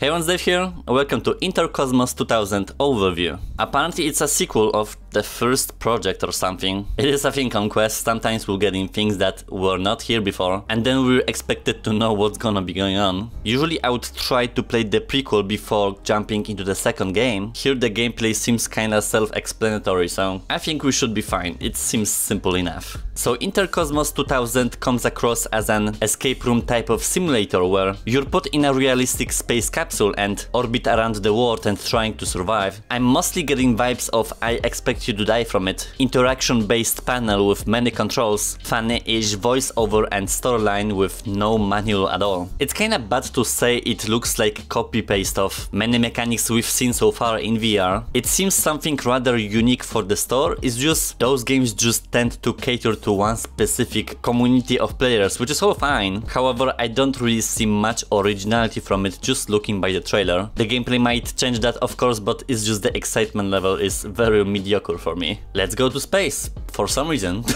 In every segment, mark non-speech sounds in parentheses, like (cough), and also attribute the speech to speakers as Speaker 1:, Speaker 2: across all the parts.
Speaker 1: Hey everyone, Dave here, welcome to Interkosmos 2000 Overview. Apparently it's a sequel of the first project or something. It is a thing on Quest, sometimes we're getting things that were not here before, and then we're expected to know what's gonna be going on. Usually I would try to play the prequel before jumping into the second game. Here the gameplay seems kinda self-explanatory, so I think we should be fine, it seems simple enough. So Interkosmos 2000 comes across as an escape room type of simulator where you're put in a realistic space capsule and orbit around the world and trying to survive. I'm mostly getting vibes of I expect you to die from it. Interaction based panel with many controls, funny-ish voiceover and storyline with no manual at all. It's kinda bad to say it looks like copy paste of many mechanics we've seen so far in VR. It seems something rather unique for the store, it's just those games just tend to cater to one specific community of players, which is all fine. However, I don't really see much originality from it just looking by the trailer. The gameplay might change that of course, but it's just the excitement level is very mediocre for me. Let's go to space, for some reason. (laughs)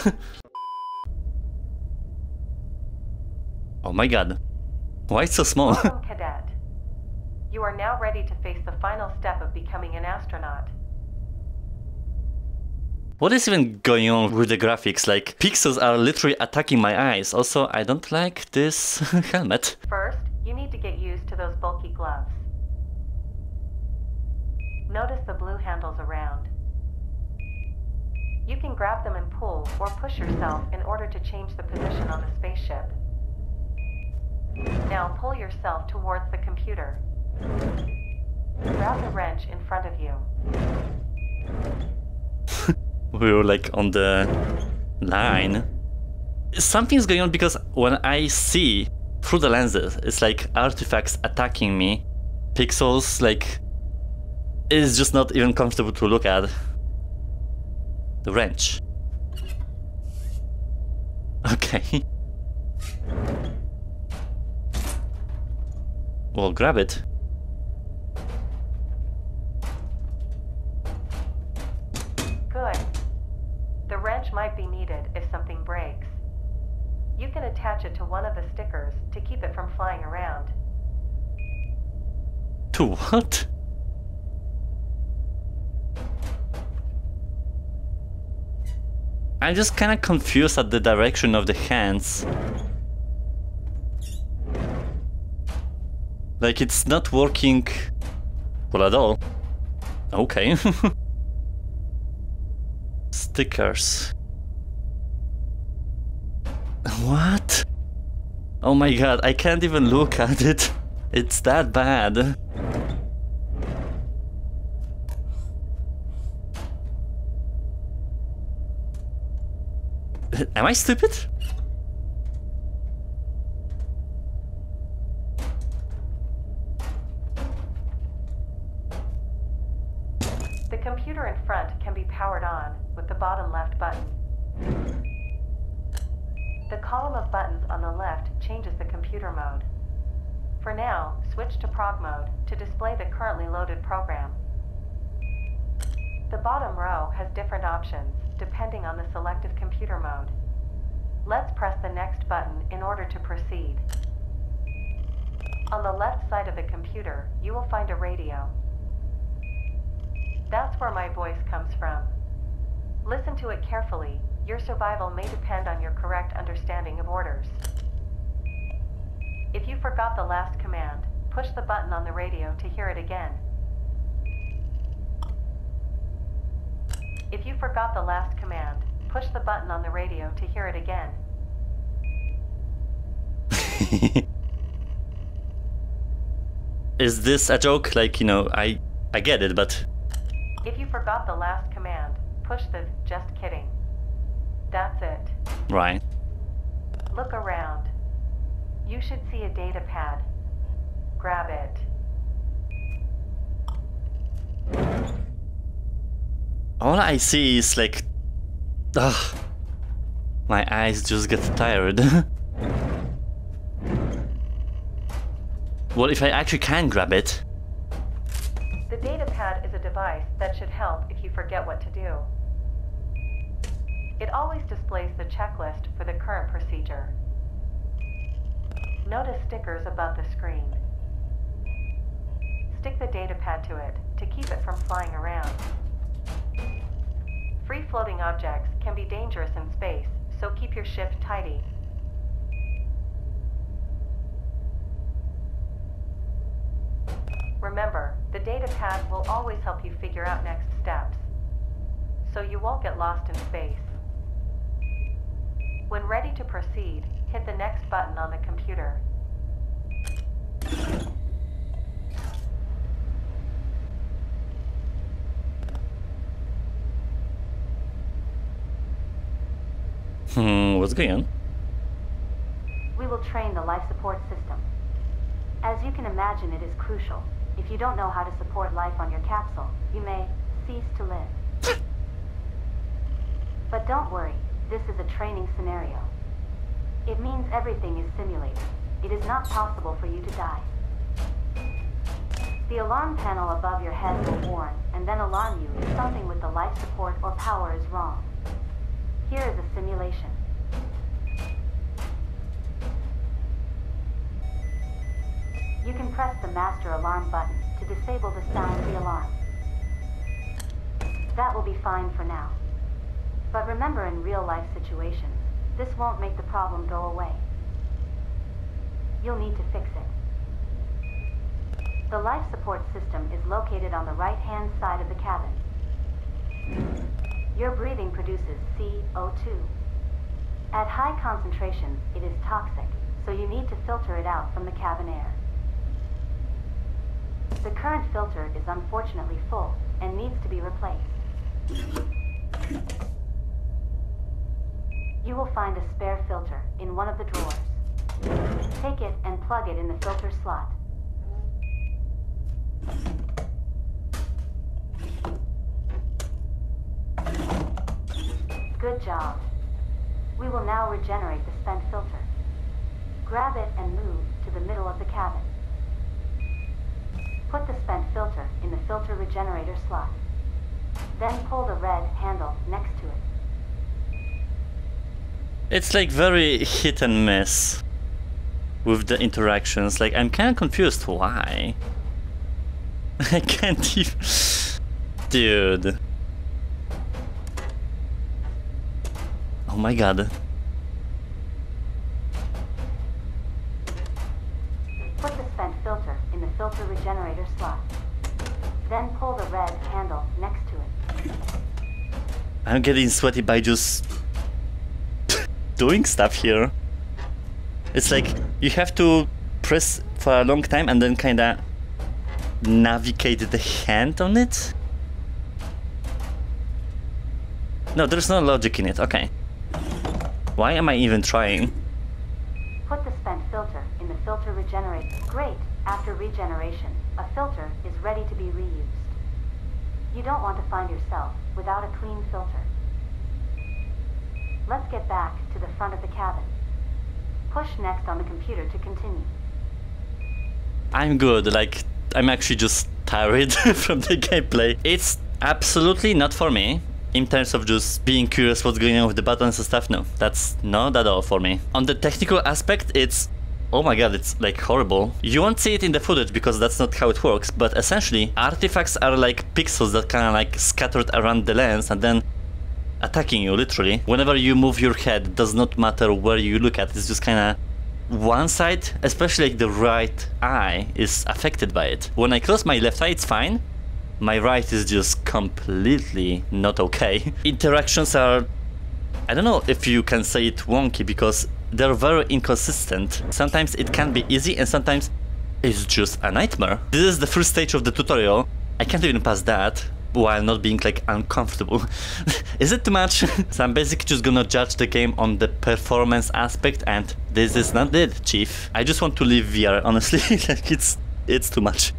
Speaker 1: oh my god. Why it's so small?
Speaker 2: Welcome, (laughs) Cadet. You are now ready to face the final step of becoming an astronaut.
Speaker 1: What is even going on with the graphics? Like, pixels are literally attacking my eyes. Also, I don't like this (laughs) helmet.
Speaker 2: First, you need to get used to those bulky gloves. Notice the blue handles around. You can grab them and pull or push yourself in order to change the position on the spaceship. Now pull yourself towards the computer. Grab the wrench in front of you. (laughs)
Speaker 1: we were like on the line. Something's going on because when I see through the lenses, it's like artifacts attacking me. Pixels, like, it's just not even comfortable to look at. The wrench. Okay. Well, grab it.
Speaker 2: Good. The wrench might be needed if something breaks. You can attach it to one of the stickers to keep it from flying around.
Speaker 1: To what? I'm just kinda confused at the direction of the hands. Like it's not working well at all. Okay. (laughs) Stickers. What? Oh my god, I can't even look at it. It's that bad. (laughs) Am I stupid?
Speaker 2: The computer in front can be powered on with the bottom left button. The column of buttons on the left changes the computer mode. For now, switch to prog mode to display the currently loaded program. The bottom row has different options depending on the selected computer mode. Let's press the next button in order to proceed. On the left side of the computer, you will find a radio. That's where my voice comes from. Listen to it carefully. Your survival may depend on your correct understanding of orders. If you forgot the last command, push the button on the radio to hear it again. If you forgot the last command, push the button on the radio to hear it again. (laughs)
Speaker 1: Is this a joke? Like, you know, I I get it, but
Speaker 2: If you forgot the last command, push the just kidding. That's it.
Speaker 1: right.
Speaker 2: Look around. You should see a data pad. Grab it.
Speaker 1: All I see is like Ugh. My eyes just get tired. (laughs) what if I actually can grab it?
Speaker 2: The data pad is a device that should help if you forget what to do. It always displays the checklist for the current procedure. Notice stickers above the screen. stick the datapad to it to keep it from flying around. Free floating objects can be dangerous in space, so keep your ship tidy. Remember, the data pad will always help you figure out next steps, so you won't get lost in space. When ready to proceed, hit the next button on the computer.
Speaker 1: Hmm, what's going on?
Speaker 3: We will train the life support system. As you can imagine, it is crucial. If you don't know how to support life on your capsule, you may cease to live. but don't worry, this is a training scenario. It means everything is simulated. It is not possible for you to die. The alarm panel above your head will warn, and then alarm you if something with the life support or power is wrong. Here is a simulation. You can press the master alarm button to disable the sound of the alarm. That will be fine for now. But remember in real life situations, this won't make the problem go away. You'll need to fix it. The life support system is located on the right-hand side of the cabin. Your breathing produces CO2. At high concentrations, it is toxic, so you need to filter it out from the cabin air. The current filter is unfortunately full and needs to be replaced. You will find a spare filter in one of the drawers. Take it and plug it in the filter slot. Good job. We will now regenerate the spent filter. Grab it and move to the middle of the cabin. Put the spent filter in the filter regenerator slot. Then pull the red handle next to it.
Speaker 1: It's like very hit and miss with the interactions. Like, I'm kind of confused why. (laughs) I can't even... Dude. Oh my god.
Speaker 3: Put the spent filter in the filter regenerator slot. Then pull the red handle next to it.
Speaker 1: I'm getting sweaty by just (laughs) doing stuff here. It's like you have to press for a long time and then kinda navigate the hand on it. No, there's no logic in it, okay. Why am I even trying?
Speaker 3: Put the spent filter in the filter regenerator. Great. After regeneration, a filter is ready to be reused. You don't want to find yourself without a clean filter. Let's get back to the front of the cabin. Push next on the computer to continue.
Speaker 1: I'm good, like, I'm actually just tired (laughs) from the gameplay. It's absolutely not for me. In terms of just being curious what's going on with the buttons and stuff, no, that's not at all for me. On the technical aspect, it's Oh my god, it's like horrible. You won't see it in the footage because that's not how it works, but essentially artifacts are like pixels that kind of like scattered around the lens and then attacking you literally. Whenever you move your head, does not matter where you look at, it, it's just kind of one side, especially like the right eye, is affected by it. When I close my left eye, it's fine. My right is just completely not okay. (laughs) Interactions are I don't know if you can say it wonky because they're very inconsistent. Sometimes it can be easy and sometimes it's just a nightmare. This is the first stage of the tutorial. I can't even pass that while not being like uncomfortable. (laughs) is it too much? (laughs) so I'm basically just gonna judge the game on the performance aspect and this is not it, chief. I just want to leave VR, honestly. like it's it's too much.